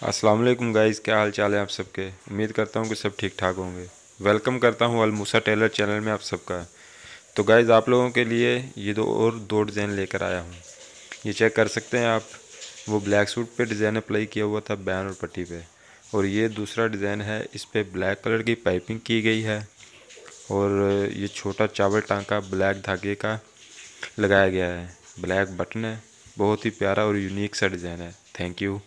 अस्सलाम वालेकुम गाइस, क्या हाल चाल है आप सबके? उम्मीद करता हूँ कि सब ठीक ठाक होंगे। वेलकम करता हूँ अलमूसा टेलर चैनल में आप सबका। तो गाइस, आप लोगों के लिए ये दो और दो डिज़ाइन लेकर आया हूँ। ये चेक कर सकते हैं आप, वो ब्लैक सूट पे डिज़ाइन अप्लाई किया हुआ था बैन और पट्टी पे। और ये दूसरा डिज़ाइन है, इस पर ब्लैक कलर की पाइपिंग की गई है। और ये छोटा चावल टांका ब्लैक धागे का लगाया गया है। ब्लैक बटन है, बहुत ही प्यारा और यूनिक सा डिज़ाइन है। Thank you.